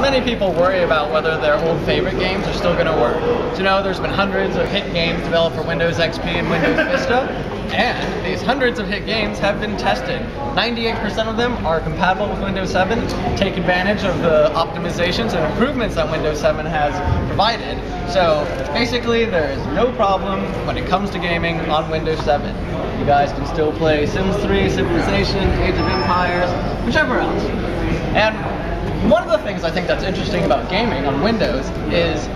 many people worry about whether their old favorite games are still going to work. So, you know, there's been hundreds of hit games developed for Windows XP and Windows Vista, and these hundreds of hit games have been tested. 98% of them are compatible with Windows 7, take advantage of the optimizations and improvements that Windows 7 has provided. So basically, there is no problem when it comes to gaming on Windows 7. You guys can still play Sims 3, Civilization, Age of Empires, whichever else. And one of the things I think that's interesting about gaming on Windows is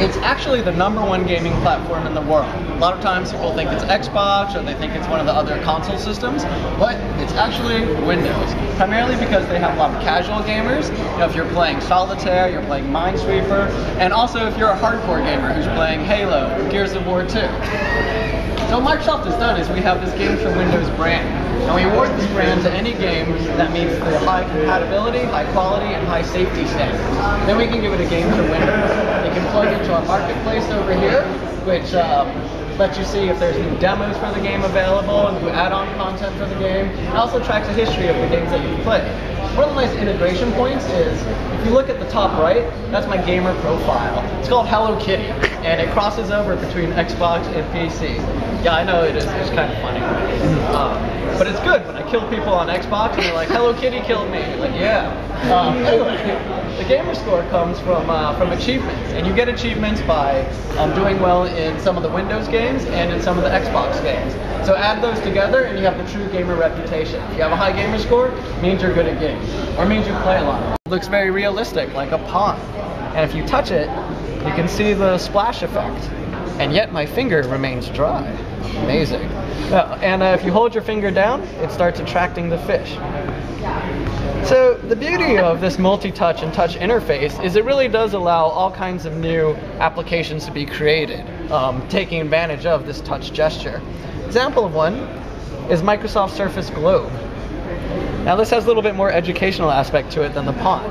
it's actually the number one gaming platform in the world. A lot of times people think it's Xbox or they think it's one of the other console systems, but it's actually Windows. Primarily because they have a lot of casual gamers. You know, if you're playing Solitaire, you're playing Minesweeper, and also if you're a hardcore gamer who's playing Halo Gears of War 2. So Microsoft has done is we have this Games for Windows brand. And we award this brand to any game that meets the high compatibility, high quality, and high safety standards. Then we can give it a Games for Windows. It can plug into our marketplace over here, which um, lets you see if there's new demos for the game available, and new add-on content for the game. It also tracks a history of the games that you've played. One of the nice integration points is, if you look at the top right, that's my gamer profile. It's called Hello Kitty, and it crosses over between Xbox and PC. Yeah, I know it is. It's kind of funny. Um, but it's good when I kill people on Xbox and they're like, Hello Kitty killed me. Like, yeah. Um, anyway, the gamer score comes from uh, from achievements, and you get achievements by um, doing well in some of the Windows games and in some of the Xbox games. So add those together, and you have the true gamer reputation. If you have a high gamer score, means you're good at games, or means you play a lot. It looks very realistic, like a pond. And if you touch it, you can see the splash effect. And yet my finger remains dry. Amazing. Uh, and uh, if you hold your finger down, it starts attracting the fish. So the beauty of this multi-touch and touch interface is it really does allow all kinds of new applications to be created, um, taking advantage of this touch gesture. Example of one is Microsoft Surface Globe. Now this has a little bit more educational aspect to it than the pawn.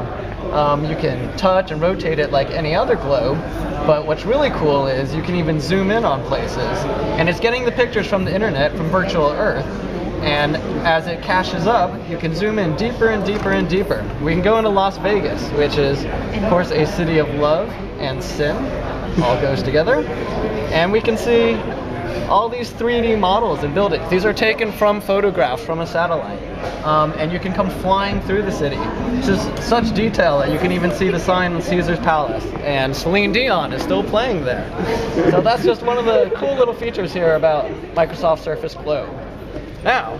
Um, you can touch and rotate it like any other globe, but what's really cool is you can even zoom in on places. And it's getting the pictures from the internet, from virtual Earth, and as it caches up, you can zoom in deeper and deeper and deeper. We can go into Las Vegas, which is, of course, a city of love and sin, all goes together. And we can see all these 3D models and buildings. These are taken from photographs from a satellite. Um, and you can come flying through the city. Just such detail that you can even see the sign on Caesar's Palace. And Celine Dion is still playing there. So that's just one of the cool little features here about Microsoft Surface Globe. Now,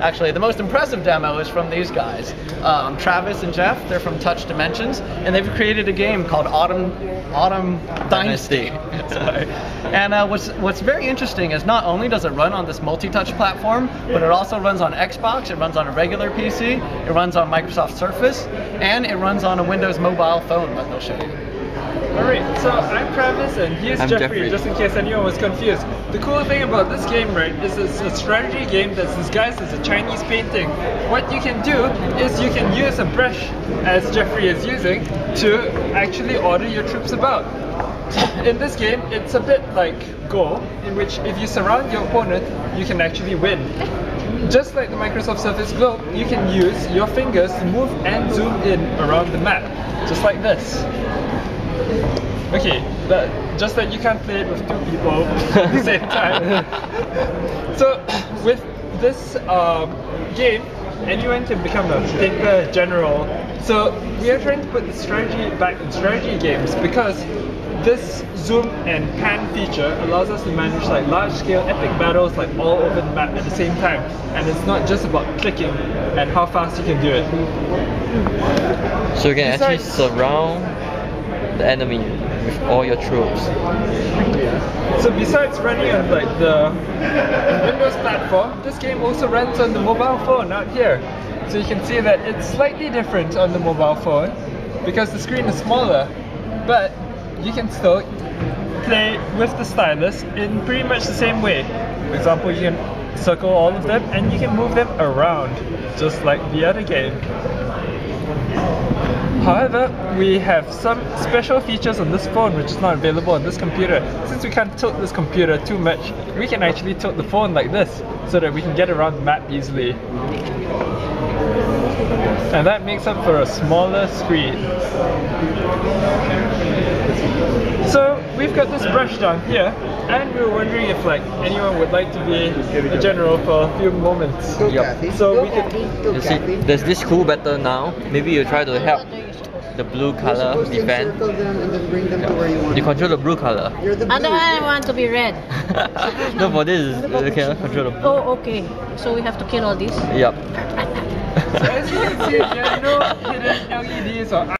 actually, the most impressive demo is from these guys. Um, Travis and Jeff, they're from Touch Dimensions, and they've created a game called Autumn Autumn Dynasty. Sorry. And uh, what's what's very interesting is not only does it run on this multi-touch platform, but it also runs on Xbox, it runs on a regular PC, it runs on Microsoft Surface, and it runs on a Windows mobile phone that they'll show you. Alright, so I'm Travis and here's I'm Jeffrey, Jeffrey. just in case anyone was confused. The cool thing about this game, right, is it's a strategy game that's disguised as a Chinese painting. What you can do is you can use a brush, as Jeffrey is using, to actually order your troops about. In this game, it's a bit like Go, in which if you surround your opponent, you can actually win. Just like the Microsoft Surface Globe, you can use your fingers to move and zoom in around the map, just like this. Okay, but just that you can't play it with two people at the same time. so with this um, game, anyone can become a paper general. So we are trying to put the strategy back in strategy games because this zoom and pan feature allows us to manage like large scale epic battles like all over the map at the same time. And it's not just about clicking and how fast you can do it. So you can actually surround the enemy with all your troops. So besides running on like the Windows platform, this game also runs on the mobile phone out here. So you can see that it's slightly different on the mobile phone because the screen is smaller, but you can still play with the stylus in pretty much the same way. For example, you can circle all of them and you can move them around just like the other game. However, we have some special features on this phone which is not available on this computer. Since we can't tilt this computer too much, we can actually tilt the phone like this so that we can get around the map easily. And that makes up for a smaller screen. So we've got this brush down here, and we were wondering if like anyone would like to be a general for a few moments. Go, Yup. Kathy. So we can- Kathy. Go, You see, Kathy. there's this cool battle now. Maybe you try to help the blue You're color supposed to them and then bring them to where you want. You control the blue color. You're the blue. And I want to be red. no, for this is you can control the blue. Oh, okay. So we have to kill all these. Yup. So as you can see, there are